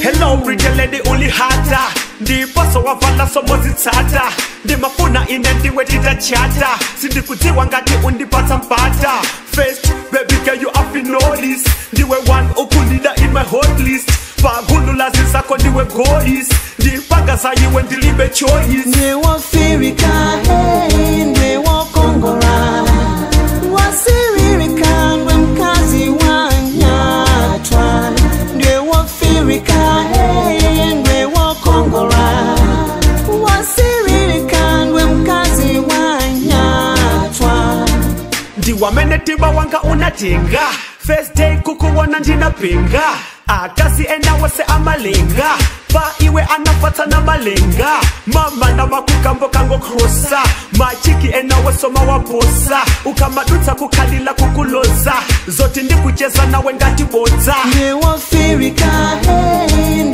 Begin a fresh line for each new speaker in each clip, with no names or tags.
hello ringele ndi ulihata ndiposo wavala somozitsata ndimafuna ine ndiwe titachata sindikudziwa ngati undipatsa mpata First police ndiwe one okulida in my hot list pagulula zizako ndiwe gois ndipaga zayiwe ndilibe choice wa ndewafirika hey, ndewokongora wasiririka
ndwe mkazi wanyatwa ndewafirika hey, ndewokongora wasiririka ndwe
mkazi wanyatwa ndiwamenetiba wanga unatinga first day kukuwona ndinabhinga akasi ah, enawose amalinga ba iwe anafatha namalinga mama namakwigambo kangokrusa machiki enawesoma wabhusa ukamadutsa kukhalila kukuloza zoti ndikutyeza nawe ngatibotsa newafirikahend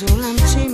dù làm chim